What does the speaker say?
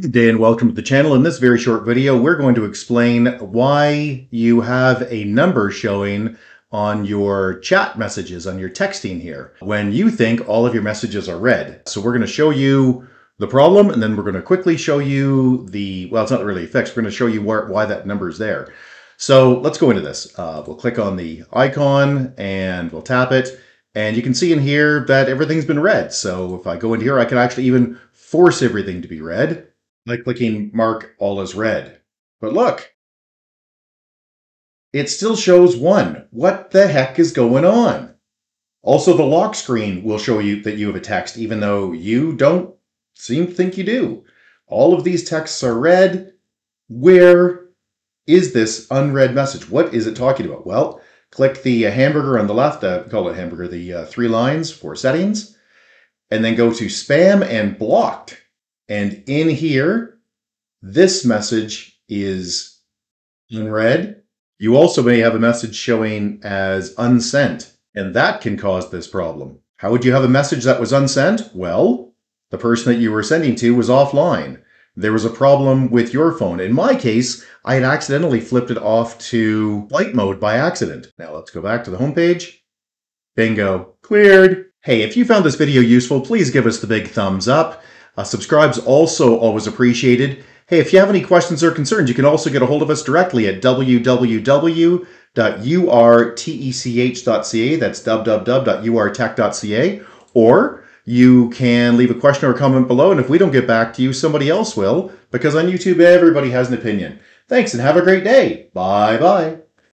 Good day and welcome to the channel. In this very short video, we're going to explain why you have a number showing on your chat messages, on your texting here, when you think all of your messages are read. So we're going to show you the problem, and then we're going to quickly show you the, well, it's not really a fix. We're going to show you where, why that number is there. So let's go into this. Uh, we'll click on the icon and we'll tap it. And you can see in here that everything's been read. So if I go in here, I can actually even force everything to be read by clicking mark all as read. But look, it still shows one. What the heck is going on? Also, the lock screen will show you that you have a text, even though you don't seem to think you do. All of these texts are read. Where is this unread message? What is it talking about? Well, click the hamburger on the left, uh, call it hamburger, the uh, three lines for settings, and then go to spam and blocked. And in here, this message is unread. You also may have a message showing as unsent, and that can cause this problem. How would you have a message that was unsent? Well, the person that you were sending to was offline. There was a problem with your phone. In my case, I had accidentally flipped it off to flight mode by accident. Now let's go back to the homepage. Bingo. Cleared. Hey, if you found this video useful, please give us the big thumbs up. Uh, subscribe's also always appreciated. Hey, if you have any questions or concerns, you can also get a hold of us directly at www.urtech.ca. That's www.urtech.ca. Or you can leave a question or comment below, and if we don't get back to you, somebody else will, because on YouTube, everybody has an opinion. Thanks, and have a great day. Bye bye.